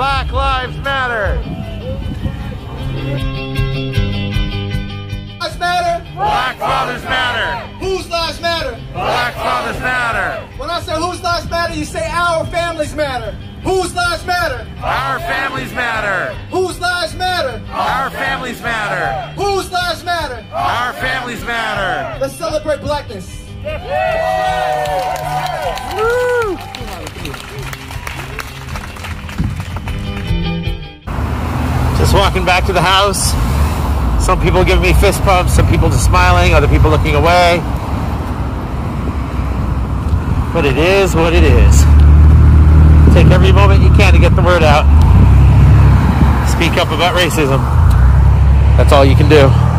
Black Lives Matter. Lives matter. Black Fathers Matter. Whose lives matter? Black Fathers Matter. When I say whose lives matter, you say our families matter. Whose lives matter? Our families matter. Whose lives matter? Our families matter. Whose lives matter? Our families matter. Let's celebrate blackness. Just walking back to the house. Some people giving me fist pumps, some people just smiling, other people looking away. But it is what it is. Take every moment you can to get the word out. Speak up about racism. That's all you can do.